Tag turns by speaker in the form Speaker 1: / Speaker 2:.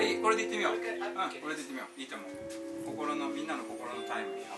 Speaker 1: いこれでいってみよう、うん、これでいってみよう。いいと思う。心のみんなの心のタイムに合わせ